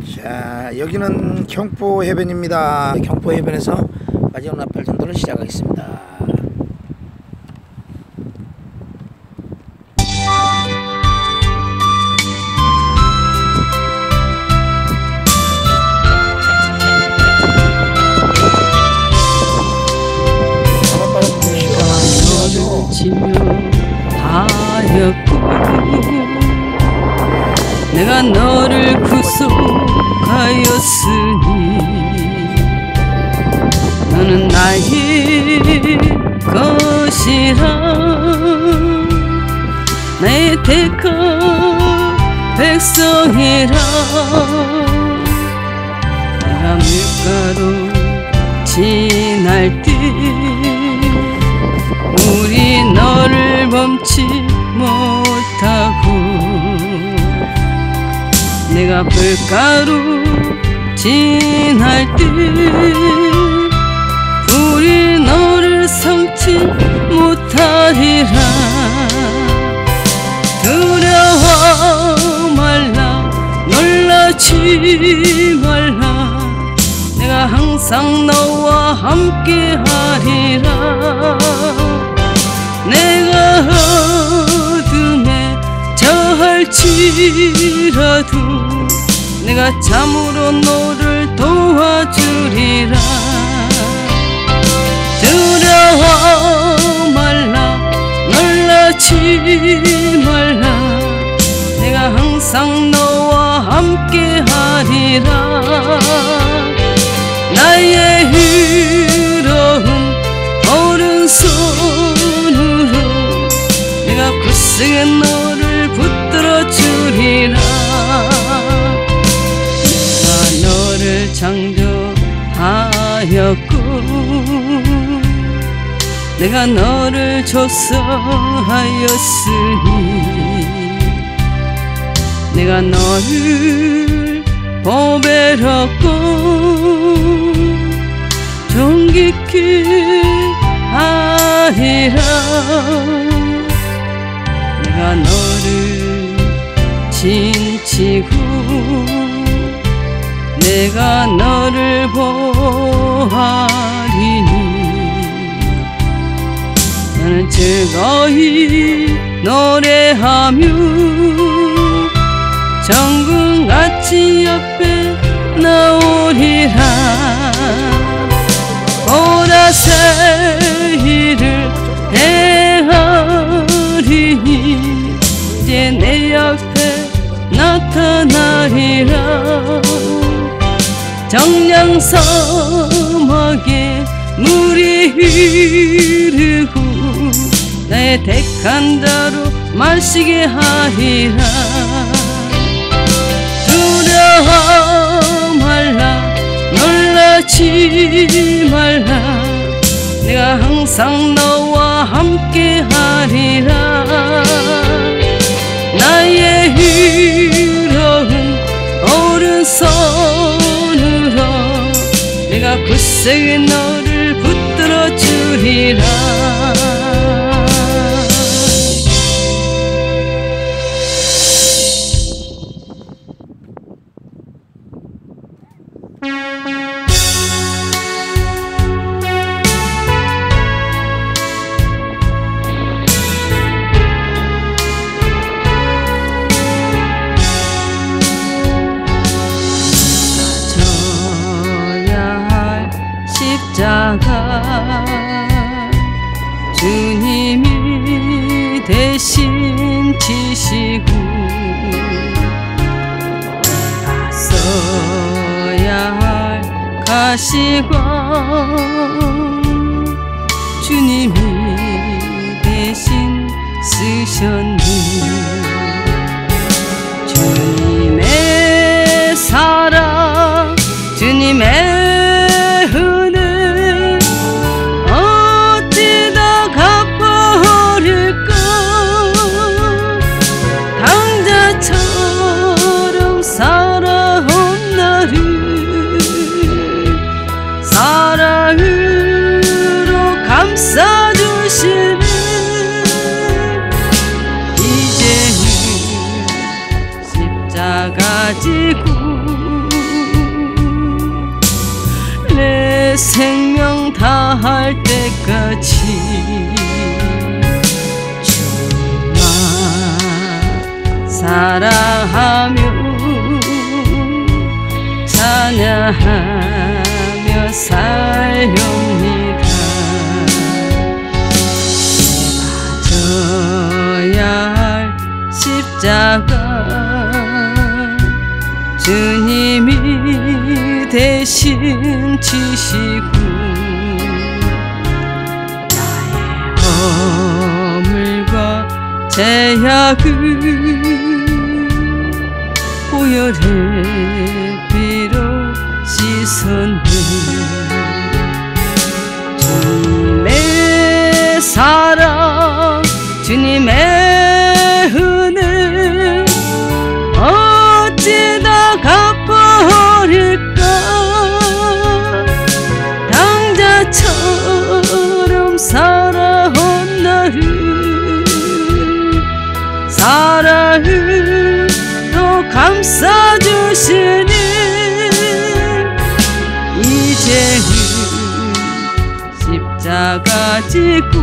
자 여기는 경포 해변입니다. 경포 해변에서 마지막 나팔 전도를 시작하겠습니다. 내가 너를 구속 하였으니 너는 나의 것이라 나의 택한 백성이라 내가 밀가루 지날 때 우리 너를 멈지 못하고 내가 불가루 지날 때 우리 너를 삼지 못하리라. 두려워 말라 놀라지 말라. 내가 항상 너와 함께 하리라. 내가 어둠에 처할지라도 내가 참으로 너를 도와주리라. 두려워 말라 놀라지 말라. 내가 항상 너와 함께 하리라. 나의 흐러운 오른손으로 내가 굳세게 너를 붙들어 주리라 창조하였고 내가 너를 조성하였으니 내가 너를 보배롭고 존귀케 하리라. 내가 너를 진치고 내가 너를 보하리니 나는 즐거이 노래하며 정금같이 옆에 나오리라. 보라새를 헤아리니 이제 내 앞에 나타나리라 정량섬하게 물이 흐르고 나의 택한 자로 마시게 하리라. 두려워 말라 놀라지 말라. 내가 항상 너와 함께 내가 굳세게 너를 붙들어 주리라 십자가 주님이 대신 지시고 써야 할 가시관 주님이 대신 쓰셨니 내 생명 다할 때까지 주만 사랑하며 찬양하며 살렵니다. 져야 할 십자가 주님이 대신 지시고 나의 허물과 제약을 보혈의 피로 씻었네. 주님의 사랑 주님의 사랑으로 감싸주시니 이제는 십자가 지고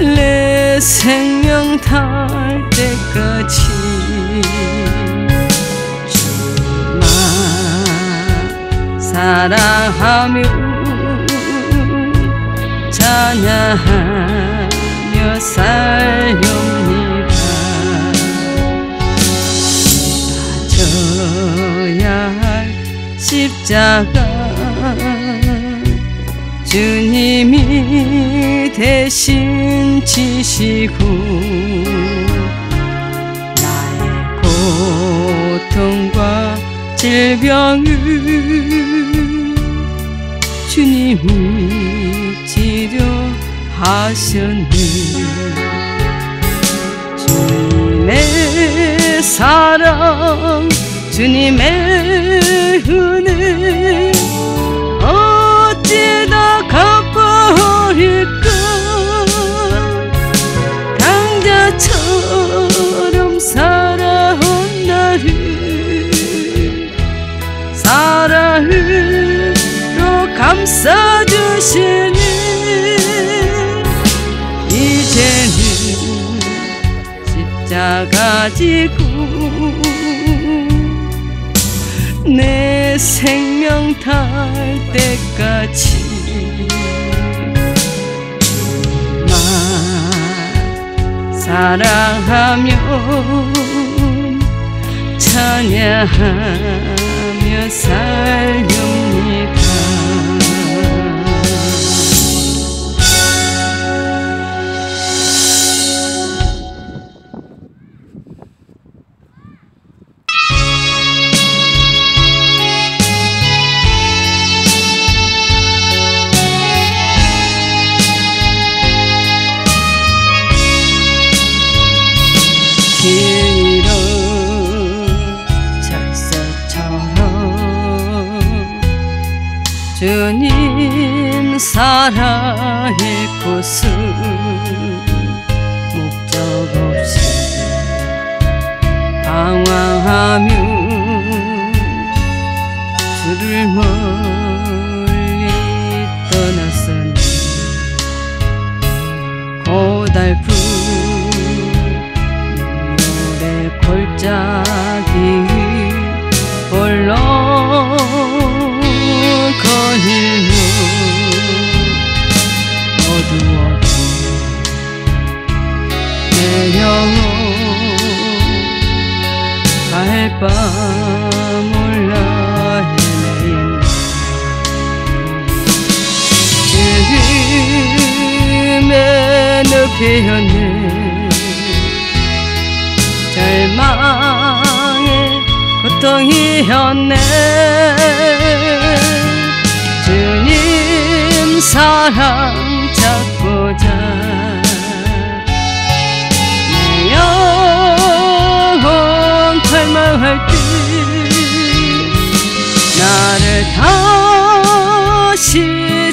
내 생명 달 때까지 주만 사랑하며 찬양하며 살렵니다 져야 할 십자가 주님이 대신 지시고 나의 고통과 질병을 주님이 하셨네 주님의 사랑 주님의 가 지고 내 생명 달 때까지 만 사랑하며 찬양하며 살렵니다 주님 살아의 곳은 목적 없이 방황하며 주를 멀 늪이었네 절망의 고통이었네. 주님 사랑 찾고자. 내 영혼 갈망할 때 나를 다시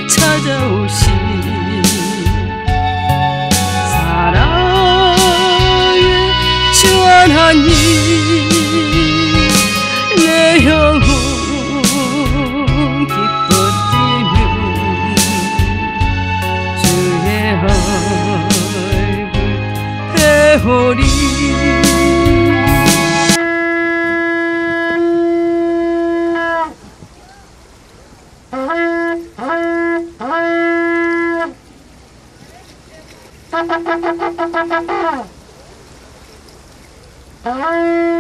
찾아오시 하니 내 영혼 기뻐지며 주의 얼굴 해오리 Ha ha ha ha ha ha ha! Música